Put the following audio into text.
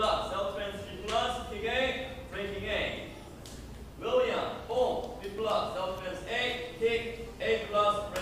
plus, L23 plus, kick A, breaking A. William, home, B plus, L23 A, kick A plus, breaking